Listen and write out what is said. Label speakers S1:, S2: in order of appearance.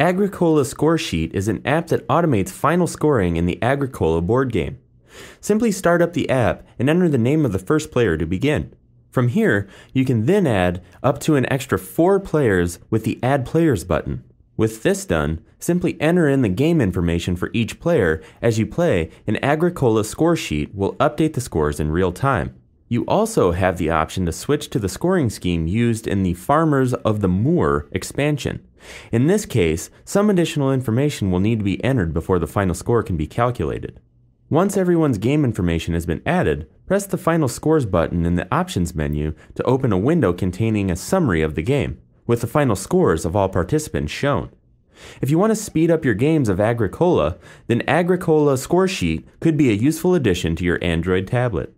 S1: Agricola Score Sheet is an app that automates final scoring in the Agricola board game. Simply start up the app and enter the name of the first player to begin. From here, you can then add up to an extra four players with the Add Players button. With this done, simply enter in the game information for each player as you play, and Agricola score sheet will update the scores in real time. You also have the option to switch to the scoring scheme used in the Farmers of the Moor expansion. In this case, some additional information will need to be entered before the final score can be calculated. Once everyone's game information has been added, press the Final Scores button in the Options menu to open a window containing a summary of the game, with the final scores of all participants shown. If you want to speed up your games of Agricola, then Agricola Score Sheet could be a useful addition to your Android tablet.